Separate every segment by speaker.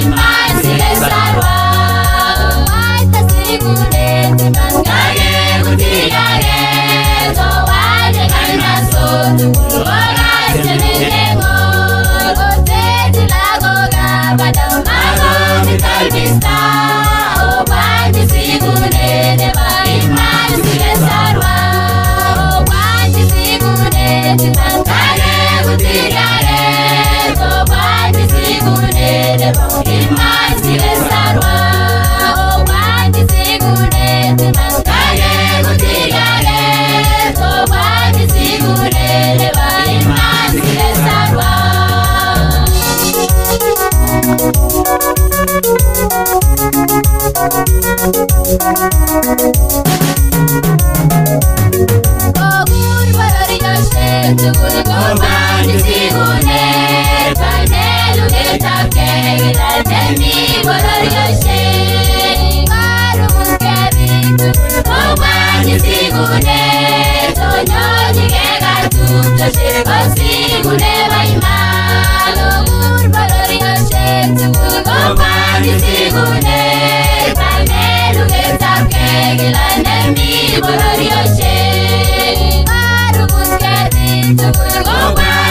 Speaker 1: Imana Sigune, to nyonyi ke gatu, to shirko sigune.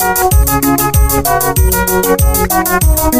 Speaker 1: Thank you.